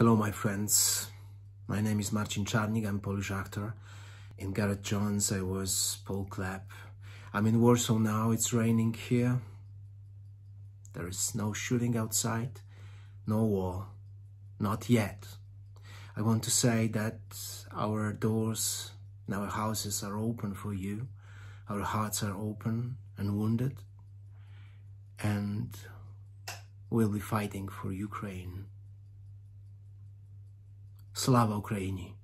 Hello, my friends. My name is Marcin Czarnik. I'm Polish actor. In Gareth Jones, I was Paul Klebb. I'm in Warsaw now. It's raining here. There is no shooting outside, no war. Not yet. I want to say that our doors and our houses are open for you. Our hearts are open and wounded. And we'll be fighting for Ukraine. Слава Україні!